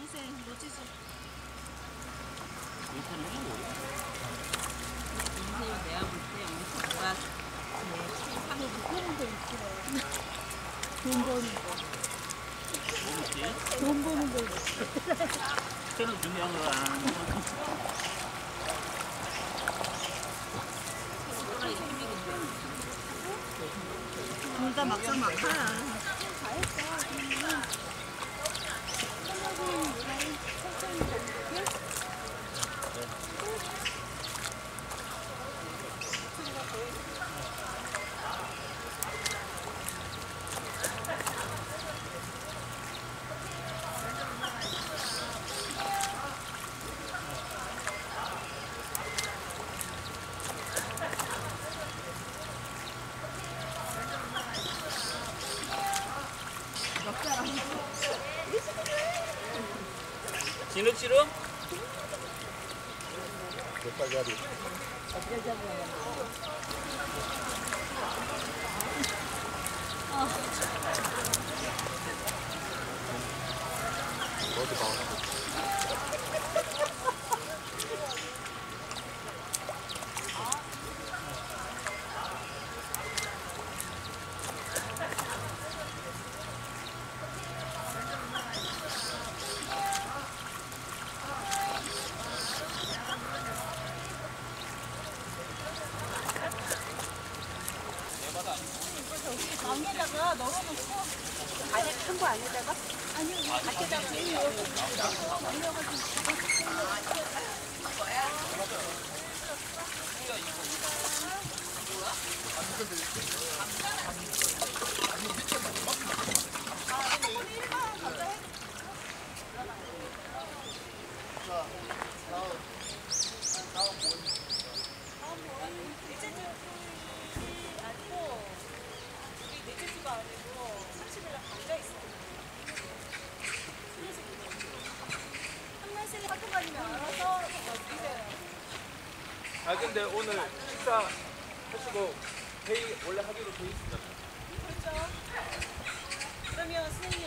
인생 놓치지. 인터넷? 인생이 내가 볼때 엄청 뭐야. 하는 거 있어. 돈 버는 거. 돈 버는 거. 저는 중요한 거 안. 하고. 둘다 막상 막하야. 진흙씨름? 몇달짜리 망에다가 넣어놓고 안에 큰 거 안에다가? 아니요 밖에다가 아 근데 오늘 식사 하시고 회의 원래 하기로 돼 있었잖아요. 그렇죠. 그러면 선생님.